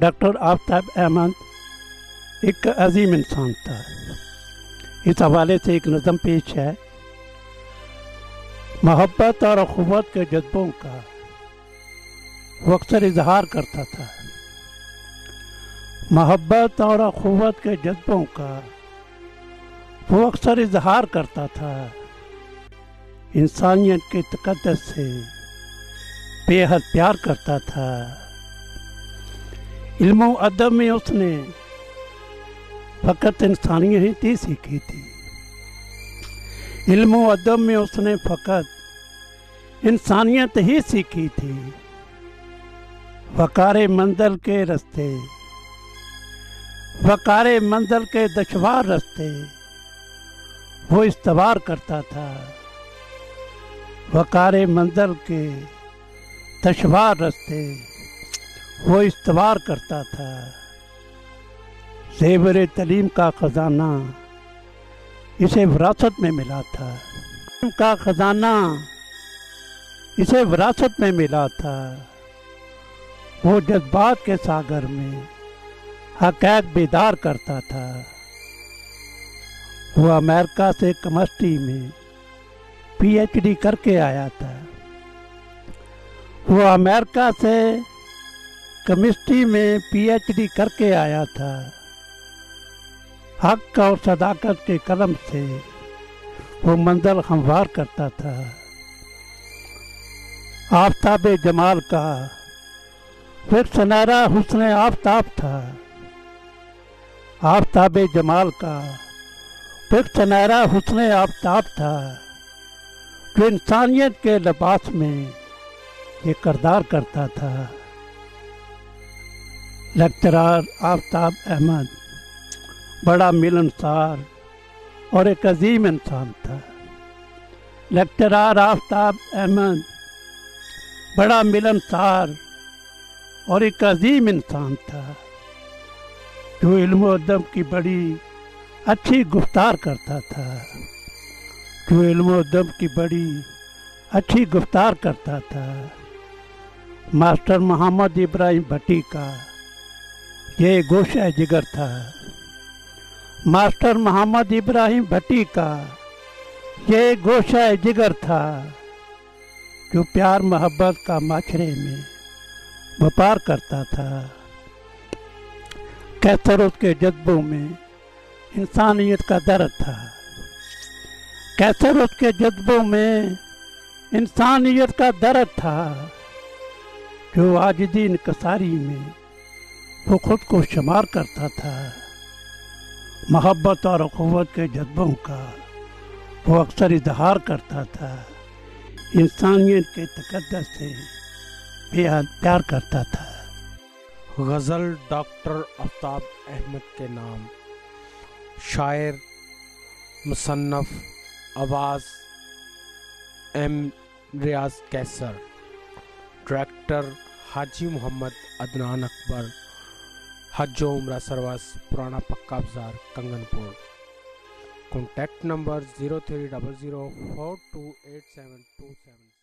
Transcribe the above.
Doctor Aftab Ahmad एक अजीम इंसान था। इस हवाले से एक नज़म पेश है। मोहब्बत और अखुवत के जज्बों का वो अक्सर इजहार करता था। मोहब्बत और अखुवत के जज्बों का वो अक्सर इजहार करता था। इंसानियत के तकदस से बेहद प्यार करता था। इल्म अदब में उसने फ़कत इंसानियत ही सीखी थी। इल्म अदब में उसने फ़कत इंसानियत ही सीखी थी। वकार मंजिल के रास्ते वकार मंजिल के दशवार रास्ते, वो इस्तवार करता था। वकार मंजिल के दशवार रास्ते। वो इस्तवार करता था। जेवर तलीम का ख़जाना इसे विरासत में मिला था। का ख़जाना इसे विरासत में मिला था। वो जज्बात के सागर में हकैक बेदार करता था। वो अमेरिका से केमिस्ट्री में पीएचडी करके आया था। वो अमेरिका से केमिस्ट्री में पीएचडी करके आया था। हक और सदाकत के कलम से वो मंजिल हमवार करता था। आफ्ताब जमाल का फिर सुनहरा हुसन आफ्ताब था। आफ्ताब जमाल का फिर सुनहरा हुसन आफ्ताब था। जो इंसानियत के लिबास में ये करदार करता था। लेक्चरार आफ्ताब अहमद। बड़ा मिलनसार और एक अजीम इंसान था। लेक्चरार आफ्ताब अहमद बड़ा मिलनसार और एक अजीम इंसान था। जो इल्म अदब की बड़ी अच्छी गुफ्तार करता था। जो इल्म अदब की बड़ी अच्छी गुफ्तार करता था। मास्टर मोहम्मद इब्राहिम भट्टी का ये गोशा जिगर था। मास्टर मोहम्मद इब्राहिम भट्टी का ये गोशा जिगर था जो प्यार मोहब्बत का माशरे में व्यापार करता था। कैसर उसके जज्बों में इंसानियत का दर्द था। कैसर उसके जज्बों में इंसानियत का दर्द था जो आजदीन कसारी में वो खुद को शुमार करता था। मोहब्बत और अखवत के जज्बों का वो अक्सर इजहार करता था। इंसानियत के तकदस से बेहद प्यार करता था। गज़ल डॉक्टर आफ्ताब अहमद के नाम। शायर मुसन्फ़ आवाज़ एम रियाज कैसर। डायरेक्टर हाजी मोहम्मद अदनान अकबर। हज उम्र सरवास, पुराना पक्का बाज़ार, Kanganpur. Contact number zero three double zero four two eight seven two seven